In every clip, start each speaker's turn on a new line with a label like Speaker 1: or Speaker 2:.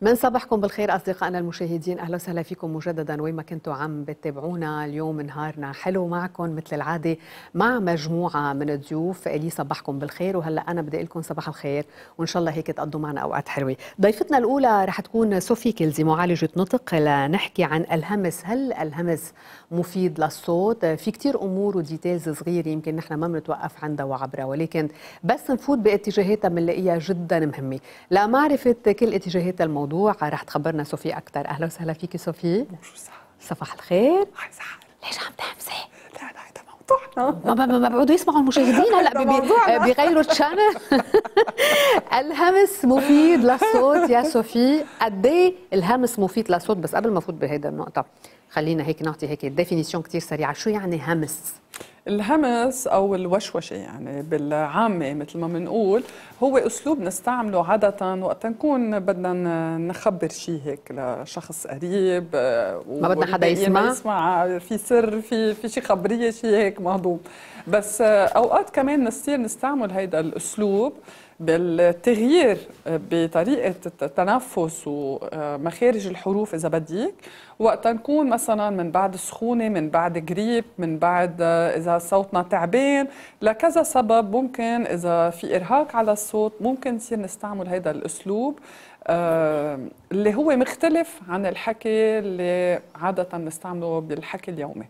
Speaker 1: من صبحكم بالخير أصدقائنا المشاهدين؟ أهلا وسهلا فيكم مجددا. وين ما كنتوا عم بتتابعونا اليوم نهارنا حلو معكم مثل العادة مع مجموعة من الضيوف. إلي صبحكم بالخير وهلا أنا بدي لكم صباح الخير وإن شاء الله هيك تقضوا معنا أوقات حلوة. ضيفتنا الأولى رح تكون صوفي كيلزي معالجة نطق لنحكي عن الهمس. هل الهمس مفيد للصوت؟ في كتير أمور وديتيلز صغيرة يمكن نحن ما بنتوقف عندها وعبرها ولكن بس نفوت باتجاهاتها بنلاقيها جدا مهمة. لمعرفة كل اتجاهات الموضوع رح تخبرنا صوفي أكثر أهلا وسهلا فيكي صوفي صباح الخير. ليش عم تهمسي؟
Speaker 2: لا لا هذا موضوعنا.
Speaker 1: ما ما ما بيقعدوا يسمعوا المشاهدين هلا. بيغيروا ال channel. الهمس مفيد للصوت يا صوفي. قد إيه الهمس مفيد للصوت؟ بس قبل ما أفوت بهيدا النقطة خلينا هيك نعطي هيك définition كثير سريعة. شو يعني همس؟
Speaker 2: الهمس أو الوشوشة يعني بالعامة مثل ما بنقول هو أسلوب نستعمله عادة وقت نكون بدنا نخبر شيء هيك لشخص قريب آه،
Speaker 1: ما بدنا حدا يسمع.
Speaker 2: يسمع في سر في في شيء خبرية شيء هيك مهضوم بس آه، أوقات كمان نصير نستعمل هيدا الأسلوب بالتغيير بطريقة التنفس ومخارج الحروف إذا بديك وقت نكون مثلا من بعد سخونة من بعد جريب من بعد إذا صوتنا تعبان لكذا سبب ممكن إذا في إرهاق على الصوت ممكن نصير نستعمل هذا الأسلوب. آه، اللي هو مختلف عن الحكي اللي عادة نستعمله بالحكي اليومي.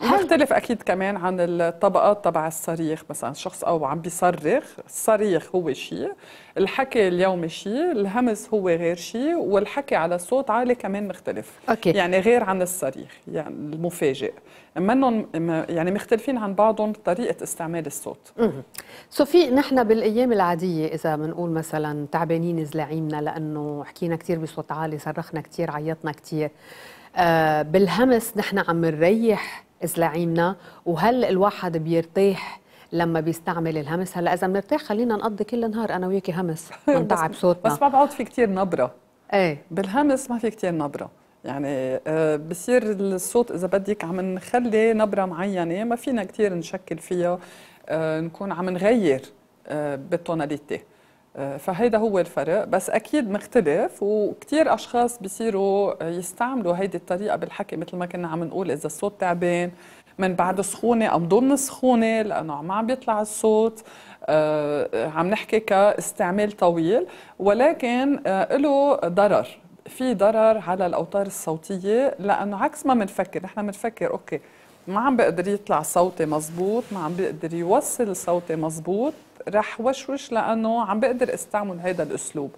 Speaker 2: مختلف أكيد كمان عن الطبقات تبع الصريخ مثلا شخص أو عم بيصرخ الصريخ هو شيء الحكي اليومي شيء الهمس هو غير شيء والحكي على صوت عالي كمان مختلف.
Speaker 1: أوكي.
Speaker 2: يعني غير عن الصريخ يعني المفاجئ. منهم يعني مختلفين عن بعضهم طريقة استعمال الصوت.
Speaker 1: صوفي نحن بالأيام العادية إذا بنقول مثلا تعبانين زلاعيمنا لأنه حكينا كثير بصوت عالي صرخنا كثير عيطنا كثير آه بالهمس نحن عم نريح زلاعيمنا وهل الواحد بيرتاح لما بيستعمل الهمس؟ هلا إذا بنرتاح خلينا نقضي كل النهار أنا وياكي همس ونتعب صوتنا.
Speaker 2: بس ما بعود في كتير نبرة.
Speaker 1: إيه.
Speaker 2: بالهمس ما في كتير نبرة. يعني آه، بصير الصوت إذا بدك عم نخلي نبرة معينة ما فينا كتير نشكل فيها آه، نكون عم نغير بالتوناليتي. فهيدا هو الفرق. بس أكيد مختلف وكتير أشخاص بيصيروا يستعملوا هيدي الطريقة بالحكي مثل ما كنا عم نقول إذا الصوت تعبان من بعد سخونة أو ضمن سخونة لأنه ما عم بيطلع الصوت. آه، عم نحكي كاستعمال طويل ولكن آه، له ضرر. في ضرر على الأوتار الصوتية لأنه عكس ما بنفكر نحن بنفكر أوكي ما عم بقدر يطلع صوتي مزبوط ما عم بقدر يوصل صوتي مزبوط رح وشوش لأنه عم بقدر استعمل هذا الأسلوب.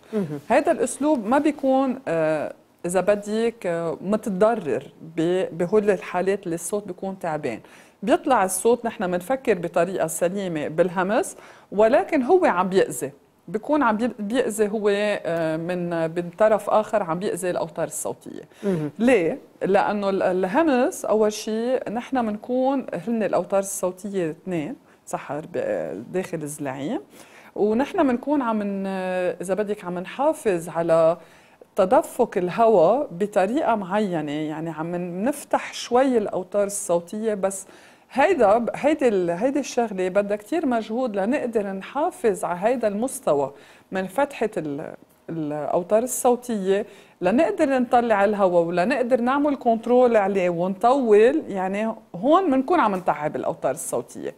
Speaker 2: هذا الأسلوب ما بيكون آه، إذا بدك آه، متضرر بهول الحالات اللي الصوت بيكون تعبان. بيطلع الصوت نحن بنفكر بطريقة سليمة بالهمس ولكن هو عم بيأذي. بيكون عم بي- بيأذي هو آه، من من طرف آخر عم بيأذي الأوتار الصوتية. ليه؟ لأنه ال- الهمس أول شيء نحن بنكون هن الأوتار الصوتية اثنين سحر داخل الزلعيم ونحن بنكون عم إذا بدك عم نحافظ على تدفق الهواء بطريقة معينة. يعني عم نفتح شوي الأوتار الصوتية بس هيدا هيدي ال- هيدي الشغلة بدها كثير مجهود لنقدر نحافظ على هيدا المستوى من فتحة ال- الأوتار الصوتية لنقدر نطلع الهواء ولنقدر نعمل كنترول عليه ونطول. يعني هون بنكون عم نتعب الأوتار الصوتية.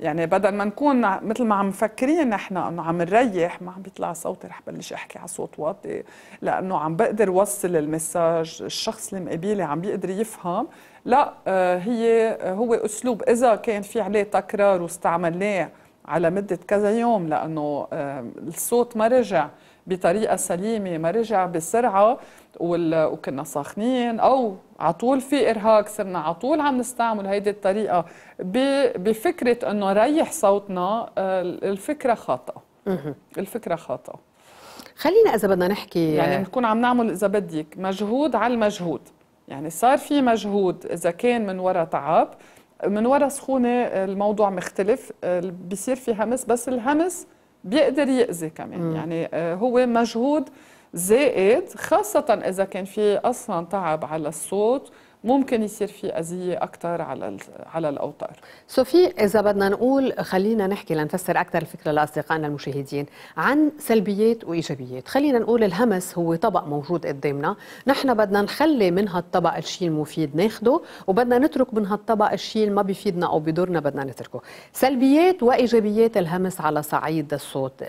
Speaker 2: يعني بدل ما نكون مثل ما عم مفكرين نحن إنه عم نريح ما عم بيطلع صوتي رح بلش أحكي على صوت واطي لأنه عم بقدر وصل المساج الشخص اللي مقابلي عم بيقدر يفهم. لا آه، هي آه، هو أسلوب. إذا كان في عليه تكرار واستعملناه على مدة كذا يوم لأنه آه، الصوت ما رجع بطريقة سليمة ما رجع بسرعة وكنا ساخنين. أو على طول في إرهاق صرنا على طول عم نستعمل هيدي الطريقة. بفكرة إنه ريح صوتنا الفكرة خاطئة. الفكرة خاطئة.
Speaker 1: خلينا إذا بدنا نحكي
Speaker 2: يعني بنكون عم نعمل إذا بدك مجهود على المجهود. يعني صار في مجهود إذا كان من وراء تعب من وراء سخونة الموضوع مختلف بيصير في همس بس الهمس بيقدر يأذي كمان
Speaker 1: مم.
Speaker 2: يعني آه، هو مجهود زائد خاصة إذا كان في أصلا تعب على الصوت ممكن يصير في أذية أكثر على على الأوتار.
Speaker 1: سوفي إذا بدنا نقول خلينا نحكي لنفسر أكثر الفكرة لأصدقائنا المشاهدين عن سلبيات وإيجابيات. خلينا نقول الهمس هو طبق موجود قدامنا. نحن بدنا نخلي من هالطبق الشيء المفيد ناخده وبدنا نترك من هالطبق الشيء اللي ما بيفيدنا أو بيضرنا بدنا نتركه. سلبيات وإيجابيات الهمس على صعيد الصوت.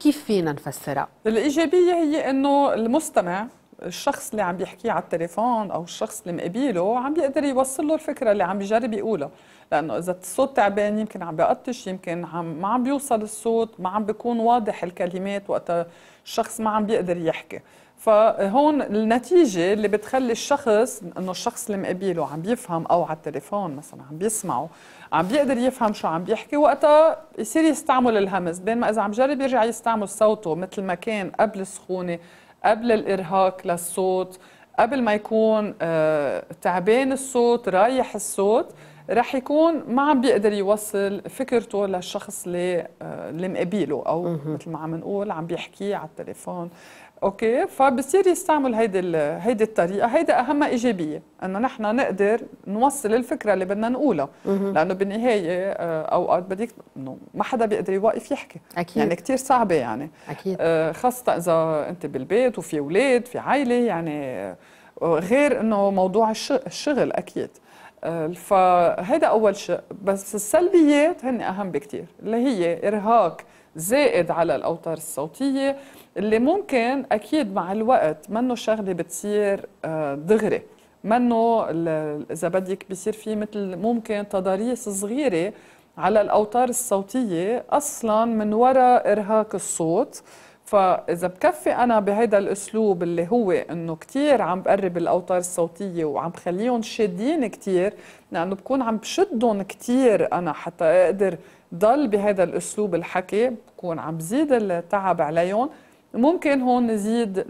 Speaker 1: كيف فينا نفسرها؟
Speaker 2: الإيجابية هي إنه المستمع الشخص اللي عم بيحكيه على التليفون أو الشخص اللي مقابله عم بيقدر يوصل له الفكرة اللي عم بيجرب يقولها. لأنه إذا الصوت تعبان يمكن عم بيقطش يمكن عم ما عم بيوصل الصوت ما عم بيكون واضح الكلمات وقت الشخص ما عم بيقدر يحكي. فهون النتيجة اللي بتخلي الشخص إنه الشخص اللي مقابله عم بيفهم أو على التليفون مثلا عم بيسمعه عم بيقدر يفهم شو عم بيحكي وقتها يصير يستعمل الهمس بينما إذا عم جرب يرجع يستعمل صوته مثل ما كان قبل السخونة قبل الإرهاق للصوت قبل ما يكون آه تعبان الصوت رايح الصوت رح يكون ما عم بيقدر يوصل فكرته للشخص اللي آه اللي مقابله أو مثل ما عم نقول عم بيحكيه على التليفون. أوكي؟ فبصير يستعمل هيدي هيدي الطريقة. هيدي اهمها إيجابية إنه نحن نقدر نوصل الفكرة اللي بدنا نقولها. لأنه بالنهاية آه، أوقات بدك إنه ما حدا بيقدر يوقف يحكي.
Speaker 1: أكيد.
Speaker 2: يعني كثير صعبة يعني.
Speaker 1: أكيد.
Speaker 2: آه، خاصة إذا أنت بالبيت وفي أولاد في عائلة يعني غير إنه موضوع الشغل أكيد. فهذا أول شيء. بس السلبيات هن أهم بكثير اللي هي إرهاق زائد على الأوتار الصوتية اللي ممكن أكيد مع الوقت منه شغلة بتصير آه، دغري منه إذا بدك بيصير في مثل ممكن تضاريس صغيرة على الأوتار الصوتية أصلا من وراء إرهاق الصوت. فإذا بكفي أنا بهيدا الأسلوب اللي هو إنه كثير عم بقرب الأوتار الصوتية وعم بخليهم شادين كثير لأنه بكون عم بشدهم كثير أنا حتى أقدر ضل بهذا الأسلوب الحكي بكون عم بزيد التعب عليهم. ممكن هون نزيد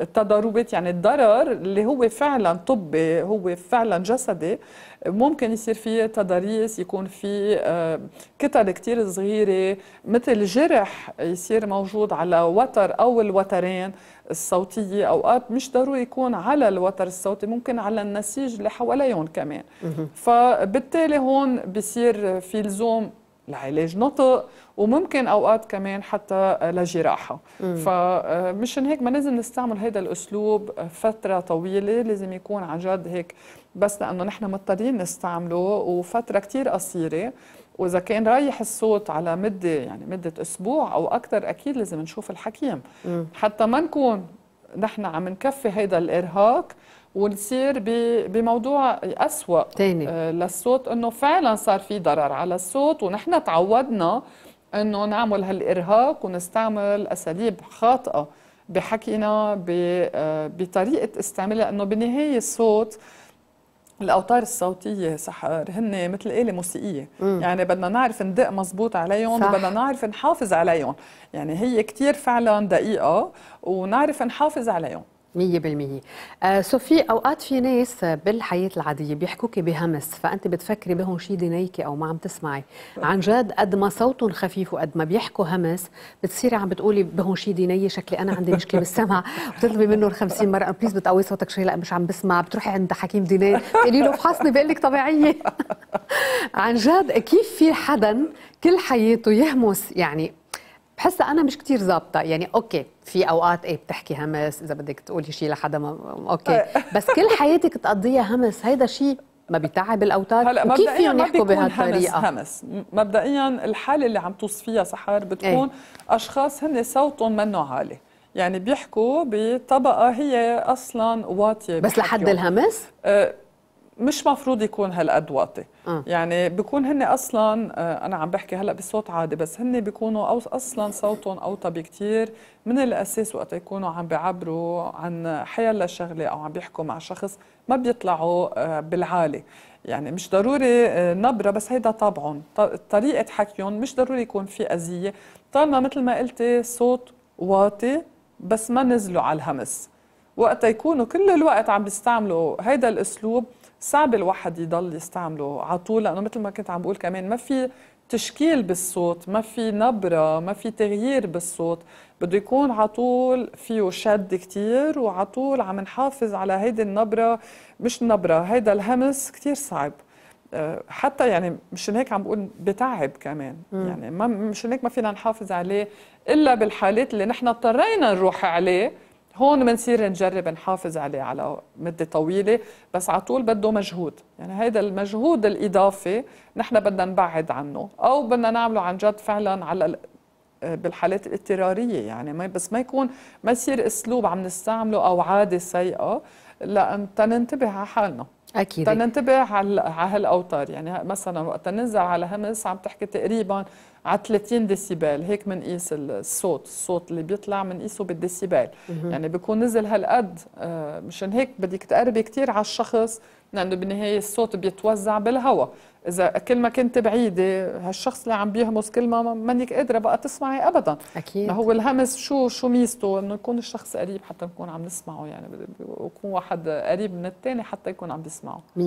Speaker 2: التضاربات يعني الضرر اللي هو فعلا طبي هو فعلا جسدي ممكن يصير فيه تضاريس يكون في آه، كتل كتير صغيرة مثل جرح يصير موجود على وتر أو الوترين الصوتية. أوقات مش ضروري يكون على الوتر الصوتي ممكن على النسيج اللي حواليهم كمان. فبالتالي هون بصير في لزوم لعلاج نطق وممكن أوقات كمان حتى لجراحه فمشان هيك ما لازم نستعمل هذا الأسلوب فترة طويلة لازم يكون عن جد هيك بس لأنه نحن مضطرين نستعمله وفترة كثير قصيرة. وإذا كان رايح الصوت على مدة يعني مدة أسبوع أو أكثر أكيد لازم نشوف الحكيم. حتى ما نكون نحن عم نكفي هذا الإرهاق ونصير بموضوع أسوأ
Speaker 1: تاني.
Speaker 2: آه، للصوت إنه فعلا صار في ضرر على الصوت ونحن تعودنا إنه نعمل هالإرهاق ونستعمل أساليب خاطئة بحكينا آه، بطريقة استعمالها إنه بالنهايه الصوت الأوتار الصوتية سحر هن مثل آلة موسيقية مم. يعني بدنا نعرف ندق مزبوط عليهم صح. وبدنا نعرف نحافظ عليهم يعني هي كتير فعلا دقيقة ونعرف نحافظ عليهم
Speaker 1: مية بالمية. آه صوفي أوقات في ناس بالحياة العادية بيحكوكي بهمس فأنت بتفكري بهمّ شي دينيكي أو ما عم تسمعي. عن جد قد ما صوتهم خفيف وقد ما بيحكوا همس بتصيري عم بتقولي بهمّ شي دينيي شكلي أنا عندي مشكلة بالسمع. وتطلبي منه 50 مرة please بتقوي صوتك شوي لا مش عم بسمع بتروحي عند حكيم دينين بتقولي له فحصني بيقول لك طبيعية. عن جد كيف في حدا كل حياته يهمس؟ يعني بحسها أنا مش كتير ظابطة. يعني okay في أوقات إيه بتحكي همس إذا بدك تقولي شيء لحدا ما okay. بس كل حياتك تقضيها همس هيدا شيء ما بيتعب الأوتار.
Speaker 2: هلأ وكيف فيهم يحكوا بهالطريقة؟ همس مبدئيا الحالة اللي عم توصفيها سحر بتكون إيه؟ أشخاص هن صوتهم منه عالي. يعني بيحكوا بطبقة هي أصلا واطية
Speaker 1: بس لحد الهمس؟
Speaker 2: أه مش مفروض يكون هالقد واطي. آه. يعني بيكون هن أصلا آه، أنا عم بحكي هلأ بصوت عادي بس هن بيكونوا أو أصلا صوتهم أوطى بكثير من الأساس وقت يكونوا عم بيعبروا عن حيلا شغله أو عم بيحكوا مع شخص ما بيطلعوا آه، بالعالي. يعني مش ضروري آه، نبرة بس هيدا طبعهم. طريقة حكيهم مش ضروري يكون في أذية. طالما مثل ما قلتي صوت واطي بس ما نزلوا على الهمس. وقت يكونوا كل الوقت عم بيستعملوا هيدا الأسلوب صعب الواحد يضل يستعمله على طول لأنه مثل ما كنت عم بقول كمان ما في تشكيل بالصوت ما في نبرة ما في تغيير بالصوت. بده يكون على طول فيه شد كتير وعلى طول عم نحافظ على هيدي النبرة مش النبرة هيدا الهمس كتير صعب. آه، حتى يعني مشان هيك عم بقول بتعب كمان. مم. يعني ما مشان هيك ما فينا نحافظ عليه إلا بالحالات اللي نحن اضطرينا نروح عليه. هون بنصير نجرب نحافظ عليه على مدة طويلة بس على طول بده مجهود. يعني هذا المجهود الإضافي نحن بدنا نبعد عنه أو بدنا نعمله عن جد فعلا على بالحالات الاضطرارية يعني. ما بس ما يكون ما يصير أسلوب عم نستعمله أو عادة سيئة لأن تننتبه على حالنا.
Speaker 1: أكيد.
Speaker 2: تننتبه على على هالأوتار. يعني مثلا وقت ننزل على همس عم تحكي تقريبا على 30 ديسيبل هيك بنقيس الصوت الصوت اللي بيطلع بنقيسه بالديسيبل يعني بيكون نزل هالقد آه، مشان هيك بدك تقربي كثير على الشخص لأنه بالنهاية الصوت بيتوزع بالهواء. إذا كل ما كنت بعيدة هالشخص اللي عم بيهمس كل ما مانك قادرة بقى تسمعي ابدا.
Speaker 1: أكيد.
Speaker 2: ما هو الهمس شو شو ميزته؟ إنه يكون الشخص قريب حتى نكون عم نسمعه يعني ويكون واحد قريب من الثاني حتى يكون عم بيسمعه.
Speaker 1: 100%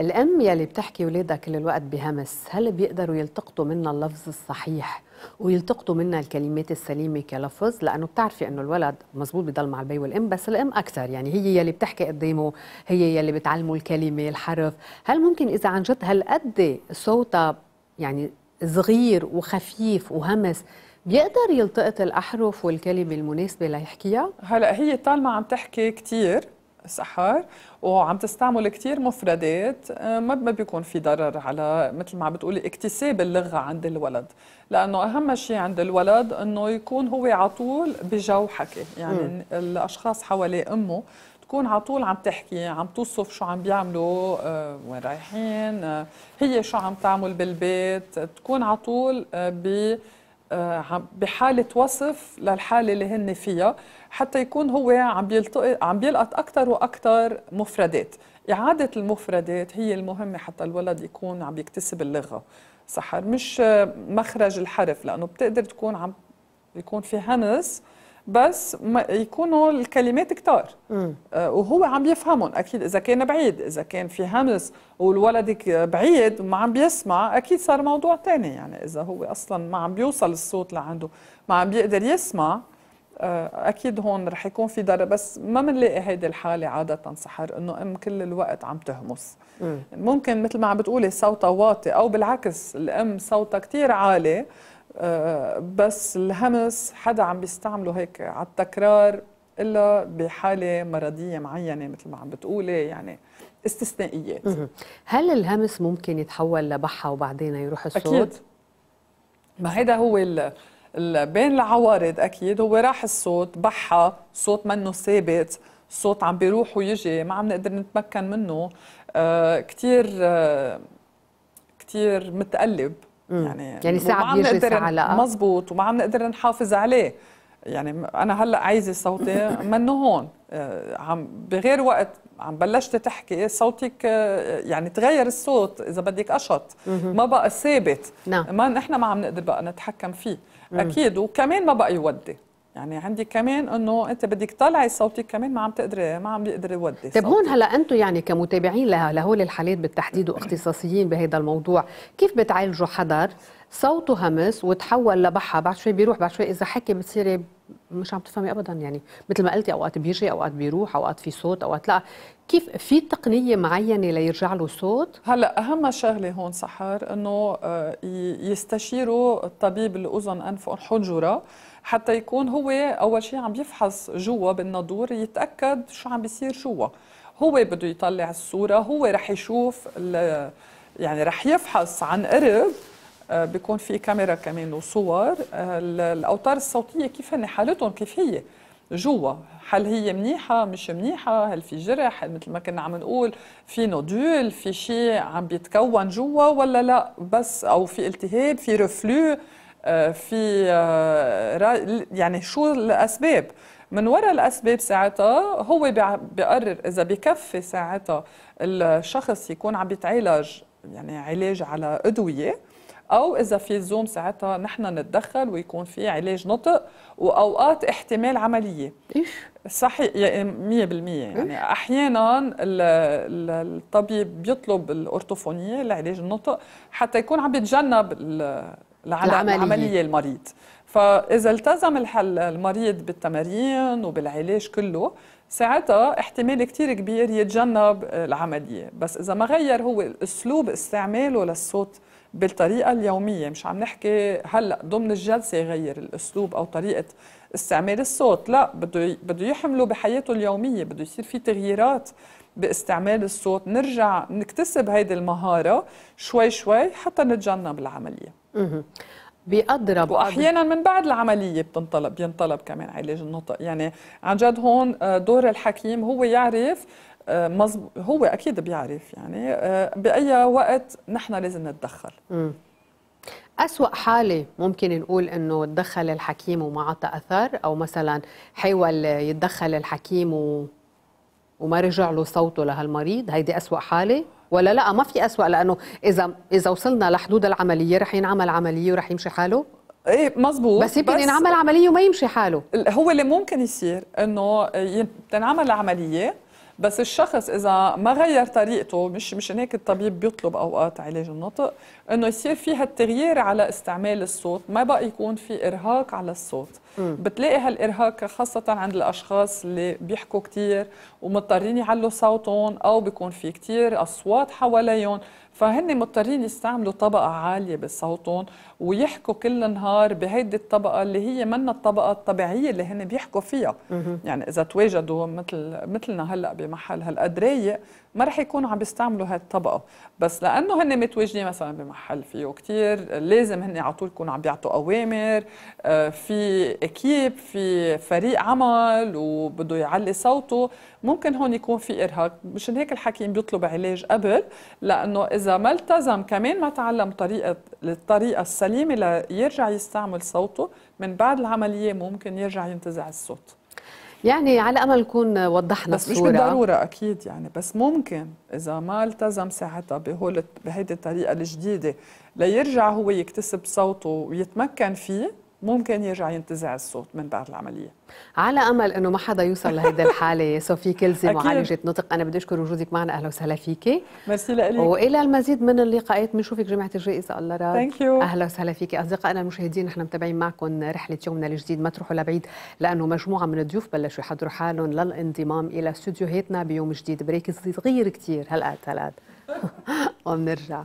Speaker 1: الأم يلي بتحكي ولادها كل الوقت بهمس هل بيقدروا يلتقطوا منها اللفظ الصحيح؟ ويلتقطوا منها الكلمات السليمة كلفظ لأنه بتعرفي إنه الولد مزبوط بضل مع البي والإم بس الإم أكثر. يعني هي يلي بتحكي قدامه هي يلي بتعلمه الكلمة الحرف. هل ممكن إذا عن جد هالقد صوتها يعني صغير وخفيف وهمس بيقدر يلتقط الأحرف والكلمة المناسبة ليحكيها؟
Speaker 2: هلأ هي طالما عم تحكي كثير سحر وعم تستعمل كثير مفردات آه، ما ما بيكون في ضرر على مثل ما عم بتقولي اكتساب اللغة عند الولد. لأنه أهم شيء عند الولد إنه يكون هو على طول بجو حكي. يعني م. الأشخاص حواليه أمه تكون على طول عم تحكي عم توصف شو عم بيعملوا آه وين رايحين آه هي شو عم تعمل بالبيت. تكون على طول آه ب آه، بحالة وصف للحالة اللي هن فيها. حتى يكون هو عم بيلتقط عم بيلقط أكثر وأكثر مفردات. إعادة المفردات هي المهمة حتى الولد يكون عم يكتسب اللغة. سحر مش مخرج الحرف لأنه بتقدر تكون عم يكون في همس بس ما يكونوا الكلمات كتار. آه وهو عم يفهمهم. أكيد إذا كان بعيد إذا كان في همس والولد بعيد وما عم بيسمع أكيد صار موضوع ثاني يعني إذا هو أصلا ما عم بيوصل الصوت لعنده ما عم بيقدر يسمع أكيد هون رح يكون في ضرر بس ما بنلاقي هيدي الحالة عادة سحر إنه أم كل الوقت عم تهمس. مم. ممكن مثل ما عم بتقولي صوتها واطي أو بالعكس الأم صوتها كثير عالي آه، بس الهمس حدا عم بيستعمله هيك على التكرار إلا بحالة مرضية معينة مثل ما عم بتقولي يعني استثنائيات
Speaker 1: هل الهمس ممكن يتحول لبحة وبعدين يروح الصوت؟
Speaker 2: أكيد. ما هيدا هو ال بين العوارض أكيد هو راح الصوت بحه صوت منه ثابت صوت عم بيروح ويجي ما عم نقدر نتمكن منه. آه كثير آه كثير متقلب.
Speaker 1: يعني يعني ساعة بيجي ساعة لا.
Speaker 2: مزبوط وما عم نقدر نحافظ عليه. يعني أنا هلأ عايزة صوتي منه هون. آه، عم بغير وقت عم بلشت تحكي صوتك آه، يعني تغير الصوت إذا بدك قشط ما بقى ثابت.
Speaker 1: نعم.
Speaker 2: ما نحن ما عم نقدر بقى نتحكم فيه. أكيد. وكمان ما بقى يودي. يعني عندي كمان إنه أنت بدك تطلعي صوتك كمان ما عم تقدري ما عم بيقدر يودي
Speaker 1: طيب هون هلا أنتم يعني كمتابعين لهول الحالات بالتحديد واختصاصيين بهذا الموضوع كيف بتعالجوا حدا صوته همس وتحول لبحة بعد شوي بيروح بعد شوي إذا حكي بتصيري مش عم تفهمي ابدا. يعني مثل ما قلتي أوقات بيجي أوقات بيروح أوقات في صوت أوقات لا. كيف في تقنية معينة ليرجع له صوت؟
Speaker 2: هلأ أهم شغلة هون سحر إنه آه، يستشيروا الطبيب الأذن أنف حنجره حتى يكون هو أول شيء عم يفحص جوا بالنادور يتأكد شو عم بيصير جوا. هو بده يطلع الصورة هو رح يشوف يعني رح يفحص عن قرب بيكون في كاميرا كمان وصور. آه، الأوتار الصوتية كيف هن حالتهم؟ كيف هي؟ جوا. هل هي منيحة؟ مش منيحة؟ هل في جرح؟ مثل ما كنا عم نقول في نودول؟ في شيء عم بيتكون جوا ولا لا؟ بس أو في التهاب؟ في رفلو؟ آه، في يعني شو الأسباب؟ من وراء الأسباب ساعتها هو بيقرر إذا بكفي ساعتها الشخص يكون عم بيتعالج يعني علاج على أدوية أو إذا في زوم ساعتها نحن نتدخل ويكون في علاج نطق وأوقات احتمال
Speaker 1: عملية.
Speaker 2: صحيح 100% يعني أحيانا الطبيب بيطلب الأورتوفونية لعلاج النطق حتى يكون عم يتجنب العملية, العملية المريض. فإذا التزم الحل المريض بالتمارين وبالعلاج كله ساعتها احتمال كتير كبير يتجنب العملية. بس إذا ما غير هو أسلوب استعماله للصوت بالطريقة اليومية. مش عم نحكي هلأ ضمن الجلسة يغير الأسلوب أو طريقة استعمال الصوت. لا بده بده يحمله بحياته اليومية. بده يصير في تغييرات باستعمال الصوت. نرجع نكتسب هيدي المهارة شوي شوي حتى نتجنب العملية.
Speaker 1: بأضرب
Speaker 2: واحيانا من بعد العملية بتنطلب بينطلب كمان علاج النطق. يعني عن جد هون آه، دور الحكيم هو يعرف مزب... هو أكيد بيعرف يعني آه، بأي وقت نحن لازم نتدخل.
Speaker 1: م. أسوأ حالة ممكن نقول إنه تدخل الحكيم وما عطى أثر أو مثلا حاول يتدخل الحكيم و... وما رجع له صوته لهالمريض هيدي أسوأ حالة؟ ولا لا؟ ما في أسوأ لأنه إذا إذا وصلنا لحدود العملية رح ينعمل عملية ورح يمشي حاله؟
Speaker 2: إيه مزبوط
Speaker 1: بس يمكن ينعمل عملية وما يمشي حاله.
Speaker 2: هو اللي ممكن يصير إنه تنعمل عملية بس الشخص إذا ما غير طريقته مش مش هيك الطبيب بيطلب أوقات علاج النطق إنه يصير فيها التغيير على استعمال الصوت ما بقى يكون في إرهاق على الصوت م. بتلاقي هالإرهاق خاصة عند الأشخاص اللي بيحكوا كثير ومضطرين يعلوا صوتهم أو بيكون في كثير أصوات حواليهم فهن مضطرين يستعملوا طبقة عالية بصوتهم ويحكوا كل النهار بهيدي الطبقة اللي هي منا الطبقة الطبيعية اللي هن بيحكوا فيها. يعني إذا تواجدوا مثل مثلنا هلأ بمحل هالقد رايق ما رح يكونوا عم بيستعملوا هاي الطبقة بس لأنه هن متواجدين مثلا بمحل فيه كتير لازم هن على طول يكونوا عم بيعطوا أوامر. آه، في أكيب في فريق عمل وبده يعلي صوته. ممكن هون يكون في إرهاق. مشان هيك الحكيم بيطلب علاج قبل لأنه إذا ما التزم كمان ما تعلم طريقة الطريقة السليمة ليرجع يستعمل صوته من بعد العملية ممكن يرجع ينتزع الصوت.
Speaker 1: يعني على أمل نكون وضحنا
Speaker 2: بس الصورة مش بالضرورة أكيد يعني. بس ممكن إذا ما التزم ساعتها بهول بهيدي الطريقة الجديدة ليرجع هو يكتسب صوته ويتمكن فيه ممكن يرجع ينتزع الصوت من بعد العملية.
Speaker 1: على أمل إنه ما حدا يوصل لهيدي الحالة. صوفي كلزي معالجة نطق. أنا بدي أشكر وجودك معنا. أهلا وسهلا فيكي
Speaker 2: ميرسي لك.
Speaker 1: وإلى المزيد من اللقاءات. بنشوفك جمعه الجاي اذا الله راد
Speaker 2: thank you
Speaker 1: أهلا وسهلا فيكي أصدقائنا المشاهدين نحن متابعين معكم رحلة يومنا الجديد. ما تروحوا لبعيد لأنه مجموعة من الضيوف بلشوا يحضروا حالهم للانضمام إلى استوديوهاتنا بيوم جديد. بريك صغير كثير هالقد هالقد وبنرجع.